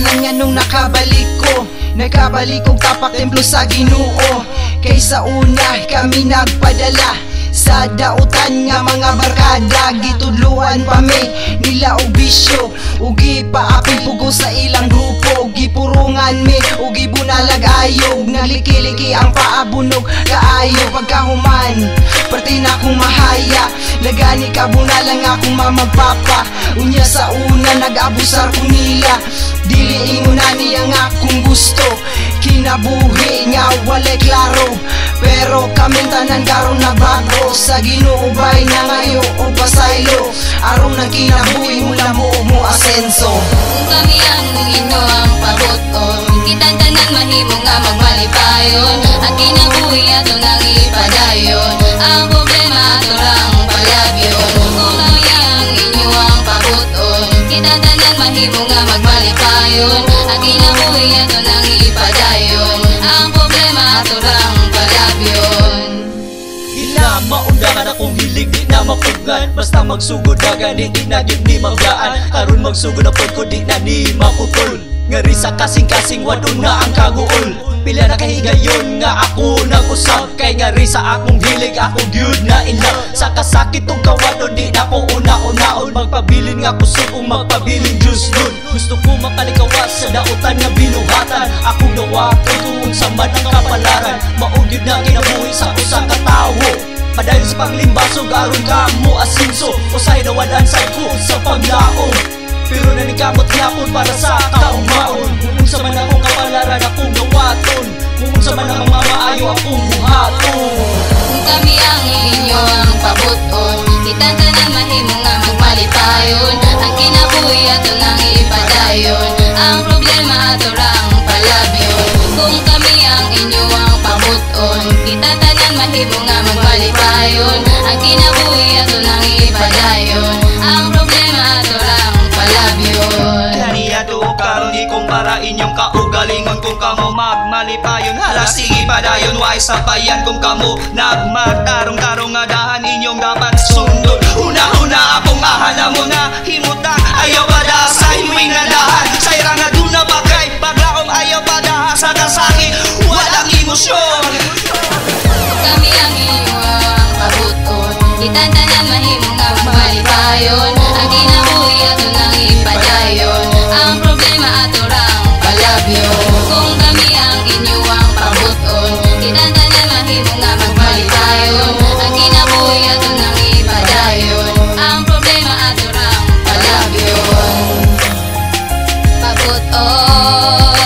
nakabalik ko. Nakabalik kong tapak templo sa ginoo. Kaysa una kami nagpadala. Sa dautan nga mga barkada Gitudluan pa me nila og bisyo Ugi pa apil pugo sa ilang grupo. Gipurungan me ugi bunalag ayog Nalikiliki ang paabunog kaayo Pagkahuman na mahaya Lagani ka bunalang akong mamagpapa. Unya sa una nag-abusar ko nila. Dili inguna niya nga akong gusto. Kinabuhi nga walay klaro. Pero kami tanan karon na bago. Sa ginuubay na ngayo o pasaylo? Aron ng kinabuhi mula mo mo asenso. Kung kami ang ino ang pabuton Kita tanan mahimo nga magmalipayon. Ang kinabuhi ato nang ipadayon. Ang problema ato lang tanan mahimo nga magmalipayon Ang kinabuhi ato nang ipadayon. Ang problema ato lang palabyon. Ila maundangan akong hilig di na mapugan. Basta magsugod na gani di na gid ni magaan Karon magsugod na pod ko di na ni mapupul Ngari sa kasing-kasing wadon na ang kaguol. Pila na kahigayon nga ako nag-usap. Kay ngari sa akong hilig akong gyud na in love Sa kasakit ug una-unaon Magpabilin nga kusog kung magpabilin Diyos nun. Gusto ko makalikawas sa dautan nga binuhatan. Akong nawakoy kung unsa man ang kapalaran. Maugyod na kinabuhi sa usa ka tawo Padayon sa paglimbasog aron ka mo asinso. Usahay nawadan sa ko sa paglaom pero nanikamot yapon para sa kaumaon Kung sa man akong kapalaran akong gawaton Kung sa man ang mamaayo akong buhaton ato nang ipadayon Ang problema ato lang palabyon Kung kami ang inyo ang pabuton Kita tanan mahimo nga magmalipayon. Ang kinabuhi ato nang ipadayon Ang problema ato lang palabyon Kaniya do karon di kumpara inyong kaugalingon. Kung kamo magmalipayon Hala sige padayon. Why sabayan kung kamo nagmatarong-tarong nga dahan inyong dapat sundon pabuton Kita tanan mahimo nga magmalipayon Ang kinabuhi ato nang ipadayon. Ang problema ato lang palabyon. Kung kami ang inyong pabuton Kita tanan mahimo nga magmalipayon Ang kinabuhi ato nang ipadayon Ang problema ato lang palabyon. Pabuton